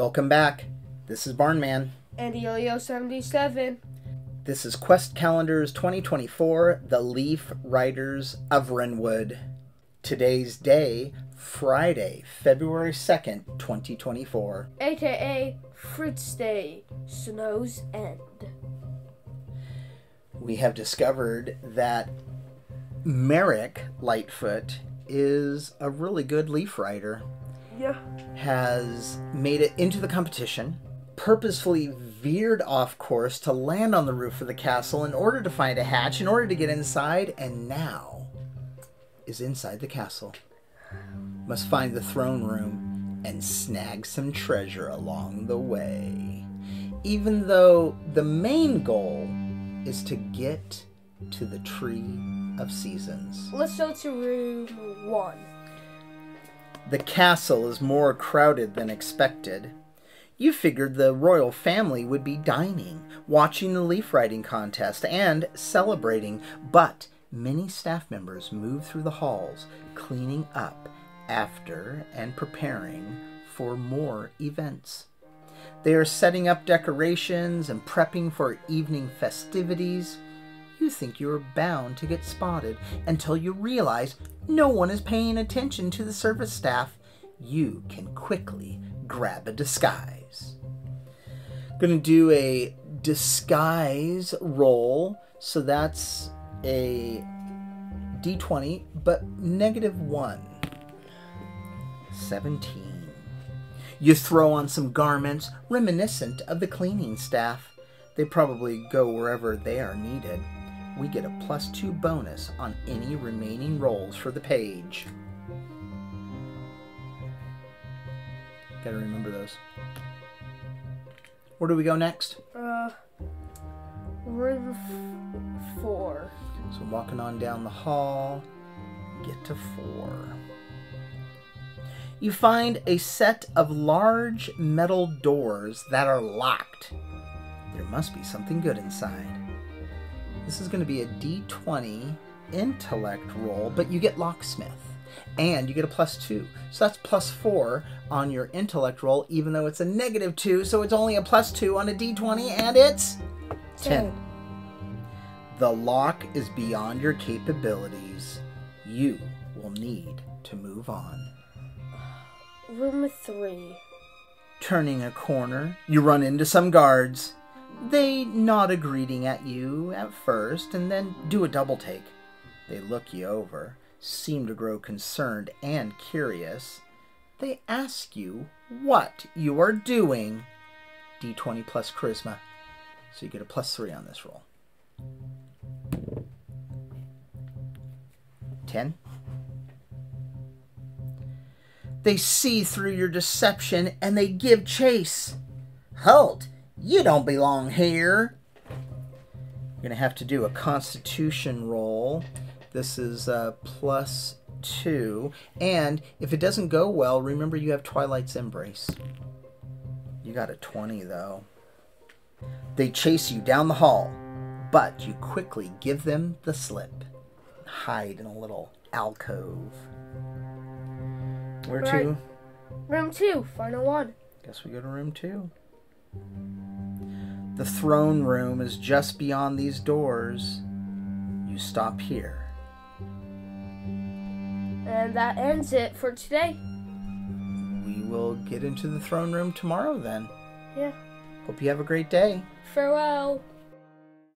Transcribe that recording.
Welcome back. This is Barnman. And Eillo77. This is Quest Calendars 2024, The Leaf Riders of Wrenwood. Today's day, Friday, February 2nd, 2024. AKA Fritz Day, Snow's End. We have discovered that Merrick Lightfoot is a really good leaf rider. Yeah. Has made it into the competition, purposefully veered off course to land on the roof of the castle in order to find a hatch, in order to get inside, and now is inside the castle. Must find the throne room and snag some treasure along the way. Even though the main goal is to get to the Tree of Seasons. Let's go to room one. The castle is more crowded than expected. You figured the royal family would be dining, watching the leaf riding contest, and celebrating, but many staff members move through the halls, cleaning up after and preparing for more events. They are setting up decorations and prepping for evening festivities. You think you are bound to get spotted until you realize no one is paying attention to the service staff. You can quickly grab a disguise. Gonna do a disguise roll, so that's a d20, but negative 1. 17. You throw on some garments reminiscent of the cleaning staff. They probably go wherever they are needed. We get a plus 2 bonus on any remaining rolls for the page. Gotta remember those. Where do we go next? Uh, room four. So walking on down the hall, get to four. You find a set of large metal doors that are locked. There must be something good inside. This is going to be a d20 intellect roll, but you get locksmith. And you get a plus two. So that's plus four on your intellect roll, even though it's a negative two. So it's only a plus two on a d20, and it's 10. The lock is beyond your capabilities. You will need to move on. Room three. Turning a corner, you run into some guards. They nod a greeting at you at first and then do a double take. They look you over, seem to grow concerned and curious. They ask you what you are doing. D20 plus charisma. So you get a plus 3 on this roll. 10. They see through your deception and they give chase. Halt! You don't belong here. You're going to have to do a constitution roll. This is uh, plus two. And if it doesn't go well, remember you have Twilight's Embrace. You got a 20, though. They chase you down the hall, but you quickly give them the slip. Hide in a little alcove. Where to? Room two. Final one. Guess we go to room two. The throne room is just beyond these doors. You stop here. And that ends it for today. We will get into the throne room tomorrow then. Yeah. Hope you have a great day. Farewell.